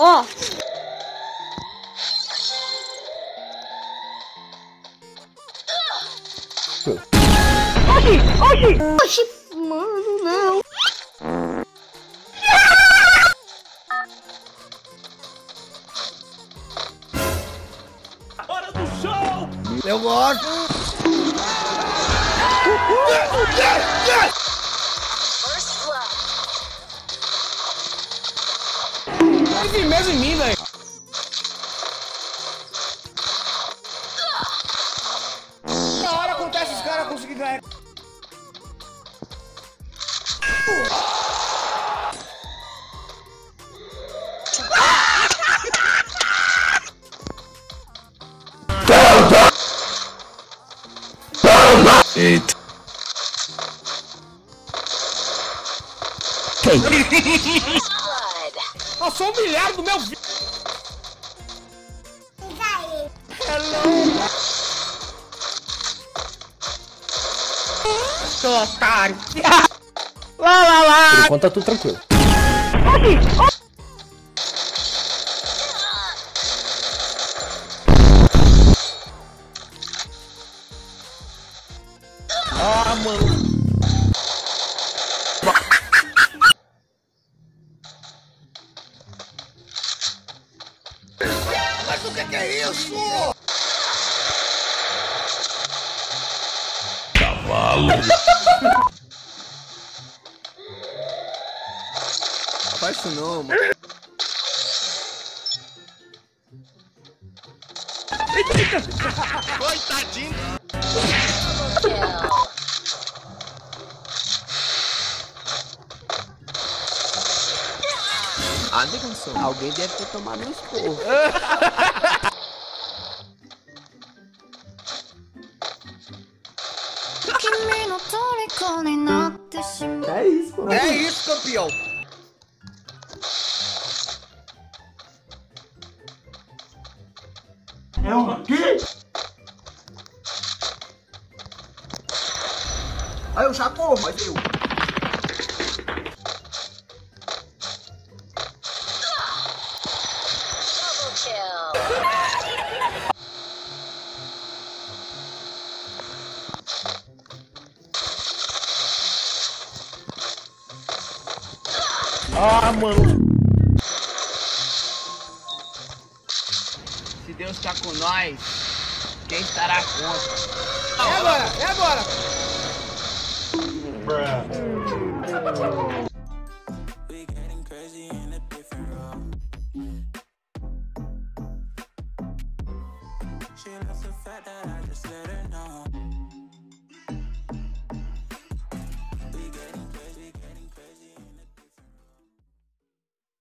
Ó. Oxi, oxi, oxi, mano, não. Hora do show! Eu gosto. Esse mesmo em mim, velho. Na hora acontece os caras conseguirem ganhar. Eita. Blood. Eu sou humilhado do meu vídeo. Seu otário. Lá, lá, lá. Por enquanto tá tudo tranquilo. Ah, mano. Mas o que, que é isso? Cavalo. Faz isso não, mano. Coitadinho! Ah, não tem condição. Alguém deve ter tomado um esporro. É isso, mano. É isso, campeão. É uma quê? Aí eu já corro, mas eu. Double kill. Ah, mano. Se Deus tá com nós, quem estará contra? É agora, é agora. We getting crazy in a different role. She loves the fact that I just let her know.